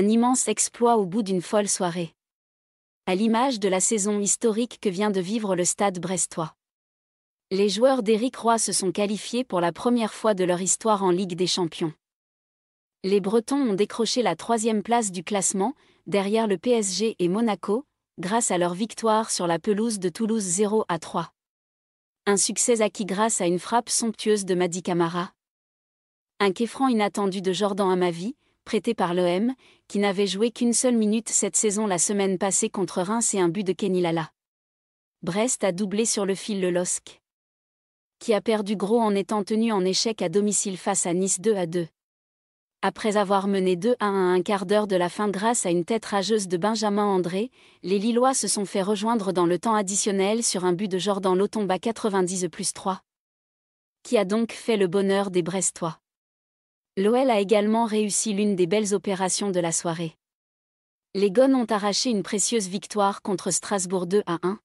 Un immense exploit au bout d'une folle soirée. À l'image de la saison historique que vient de vivre le stade brestois. Les joueurs d'Éric Roy se sont qualifiés pour la première fois de leur histoire en Ligue des Champions. Les Bretons ont décroché la troisième place du classement, derrière le PSG et Monaco, grâce à leur victoire sur la pelouse de Toulouse 0 à 3. Un succès acquis grâce à une frappe somptueuse de Madi Camara. Un queffrant inattendu de Jordan Amavi, prêté par l'OM, qui n'avait joué qu'une seule minute cette saison la semaine passée contre Reims et un but de Kenny Lala. Brest a doublé sur le fil le LOSC. Qui a perdu gros en étant tenu en échec à domicile face à Nice 2 à 2. Après avoir mené 2 à 1 à un quart d'heure de la fin grâce à une tête rageuse de Benjamin André, les Lillois se sont fait rejoindre dans le temps additionnel sur un but de Jordan Lotomba 90 plus 3. Qui a donc fait le bonheur des Brestois. L'OL a également réussi l'une des belles opérations de la soirée. Les Gones ont arraché une précieuse victoire contre Strasbourg 2 à 1.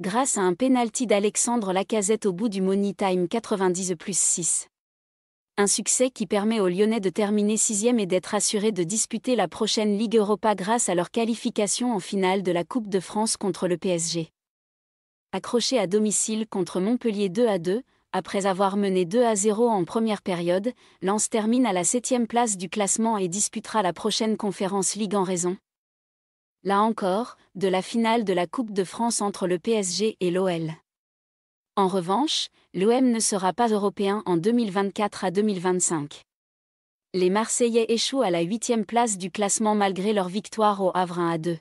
Grâce à un pénalty d'Alexandre Lacazette au bout du Money Time 90 plus 6 un succès qui permet aux Lyonnais de terminer sixième et d'être assurés de disputer la prochaine Ligue Europa grâce à leur qualification en finale de la Coupe de France contre le PSG. Accroché à domicile contre Montpellier 2 à 2, après avoir mené 2 à 0 en première période, Lens termine à la septième place du classement et disputera la prochaine conférence Ligue en raison. Là encore, de la finale de la Coupe de France entre le PSG et l'OL. En revanche, l'OM ne sera pas européen en 2024 à 2025. Les Marseillais échouent à la huitième place du classement malgré leur victoire au Havre 1 à 2.